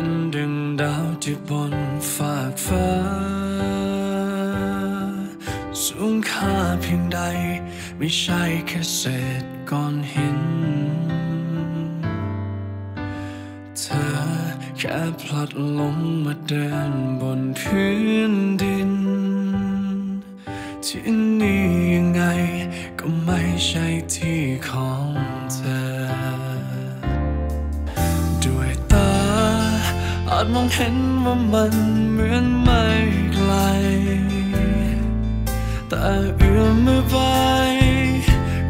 เป็นดึงดาวที่บนฟากฟ้า สูงค่าเพียงใด ไม่ใช่แค่เศษก้อนหิน เธอแค่พลัดหลงมาเดินบนพื้นดิน ที่นี่ยังไงก็ไม่ใช่ที่ของ มองเห็นว่ามันเหมือนไม่ไกล แต่เอื้อมมือไป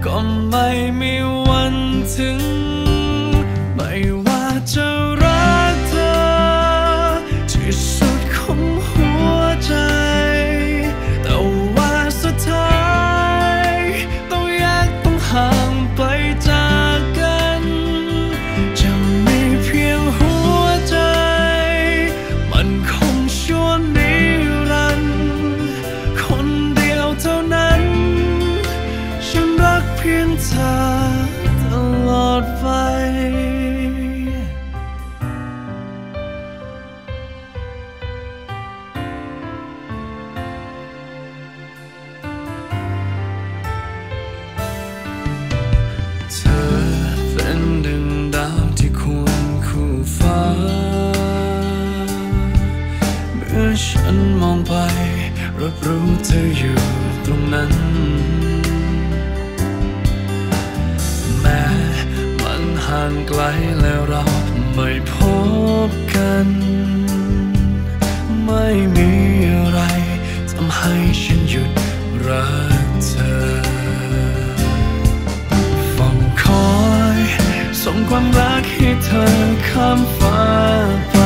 ก็ไม่มีวันถึง เธอเป็นดึงดาวที่ควรคู่ฟ้า เมื่อฉันมองไป รับรู้เธออยู่ตรงนั้น แม้มันห่างไกลแล้วเราไม่พบกัน ไม่มีอะไรทำให้ฉันหยุดรักเธอ ความรักให้เธอข้ามฟ้า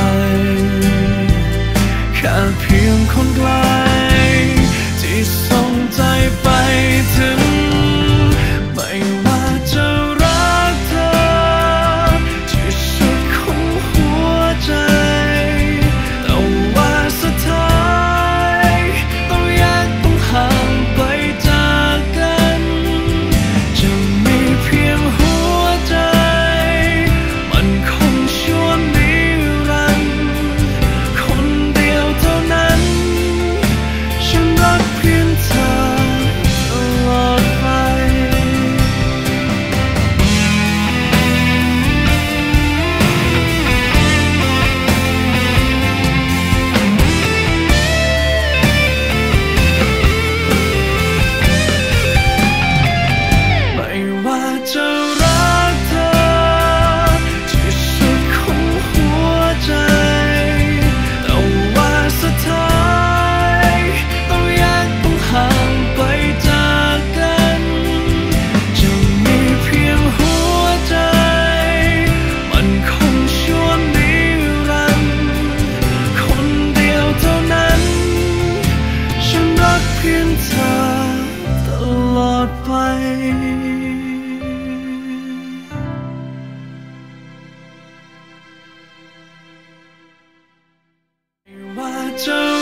return.